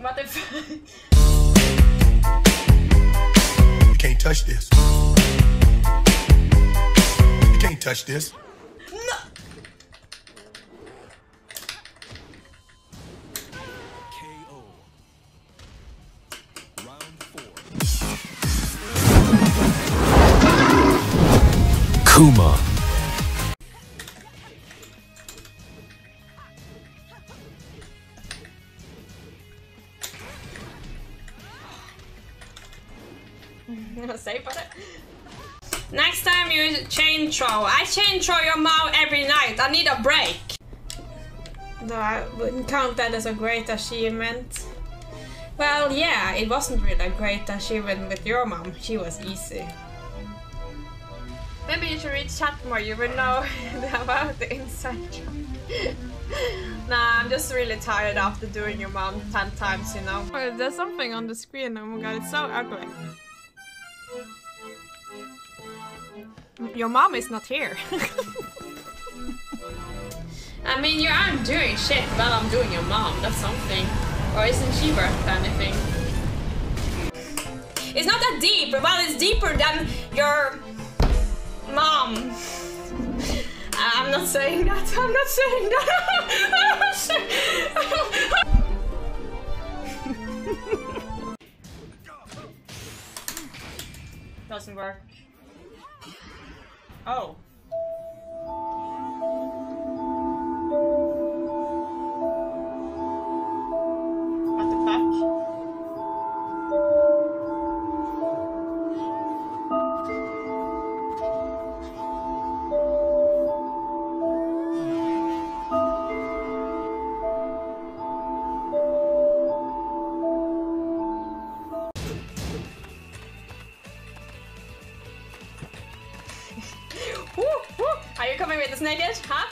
What the fuck? You can't touch this. You can't touch this. No! KO. Round four. Kuma. Say about it. Next time you chain throw, I chain throw your mom every night. I need a break. No, I wouldn't count that as a great achievement. Well, yeah, it wasn't really a great achievement with your mom. She was easy. Maybe you should read chat more. You will know about the inside joke. nah, I'm just really tired after doing your mom 10 times, you know. Oh, there's something on the screen. Oh my god, it's so ugly. Your mom is not here. I mean, you aren't doing shit while I'm doing your mom. That's something. Or isn't she worth anything? It's not that deep. but Well, it's deeper than your mom. I'm not saying that. I'm not saying that. I'm not saying- Doesn't work. Oh. You coming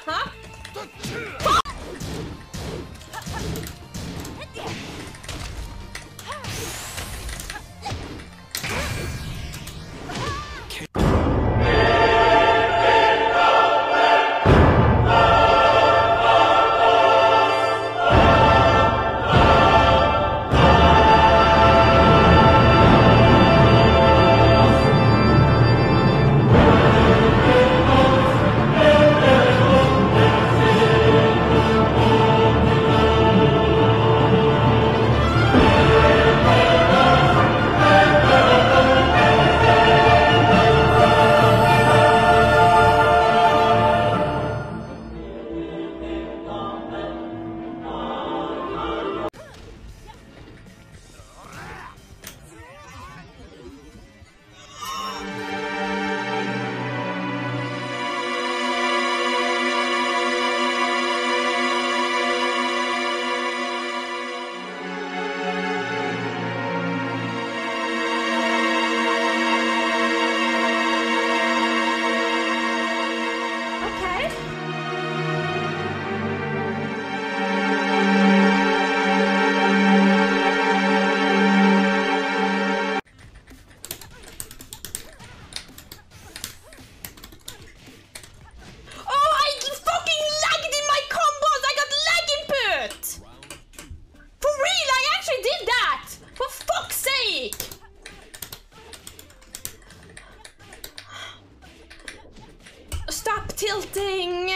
tilting!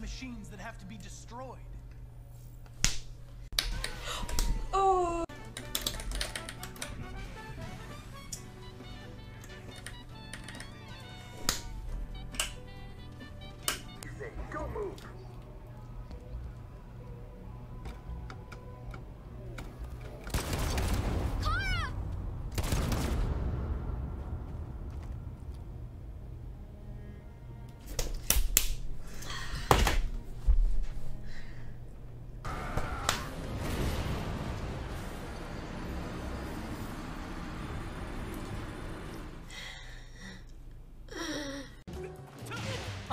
Machines that have to be destroyed.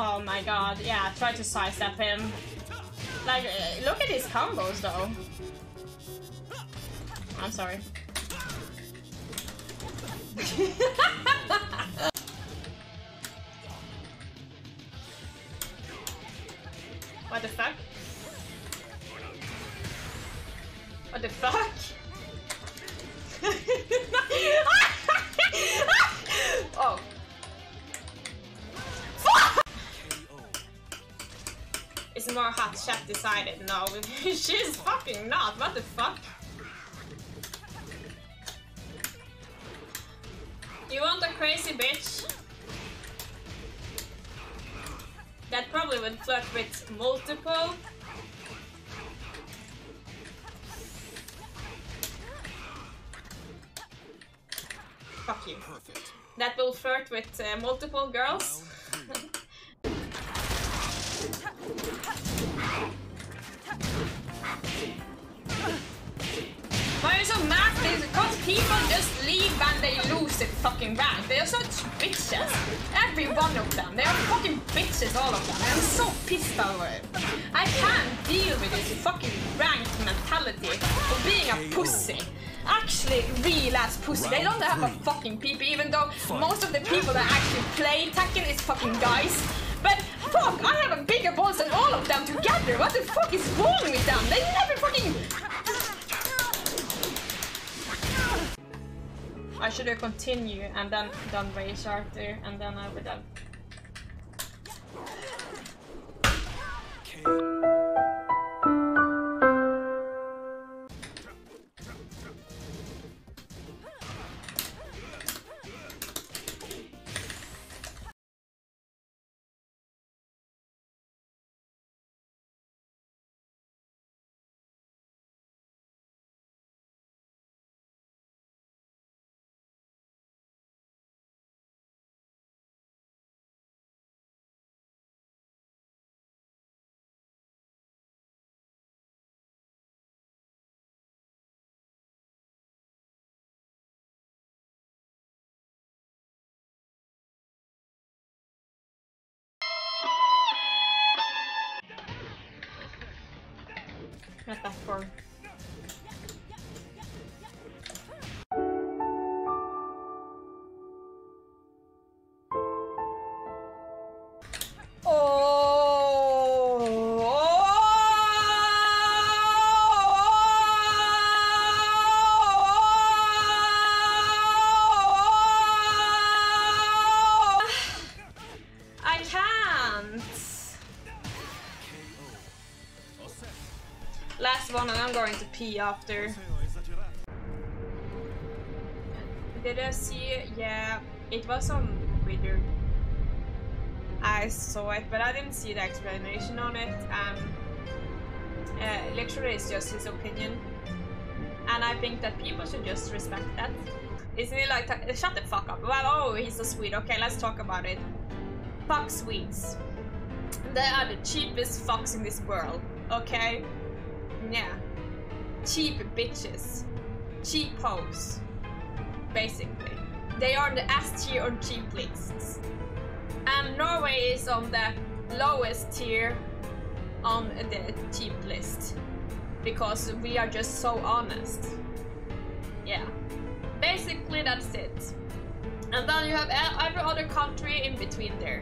Oh my god, yeah, try to sidestep him. Like, uh, look at his combos though. I'm sorry. what the fuck? What the fuck? More hot chat decided. No, she's fucking not. What the fuck? You want a crazy bitch? That probably would flirt with multiple. Fuck you. Perfect. That will flirt with uh, multiple girls. Lose fucking rank. They are such bitches. Every one of them. They are fucking bitches, all of them. I'm so pissed over it. I can't deal with this fucking rank mentality of being a pussy. Actually, real ass pussy. They don't have a fucking PP, even though most of the people that actually play Tekken is fucking guys. But fuck, I have a bigger balls than all of them together. What the fuck is wrong with them? They never I should have continued and then done Rage Arthur and then I would have. Not that far. I can't. Last one, and I'm going to pee after. Did I see it? Yeah, it was on Twitter. I saw it, but I didn't see the explanation on it. Um, uh, literally, it's just his opinion, and I think that people should just respect that. Isn't it like? Shut the fuck up. Well, oh, he's a Swede. Okay, let's talk about it. Fuck Swedes. They are the cheapest fucks in this world. Okay. Yeah. Cheap bitches. Cheap hoes. Basically. They are the S tier cheap lists. And Norway is on the lowest tier on the cheap list. Because we are just so honest. Yeah. Basically that's it. And then you have every other country in between there.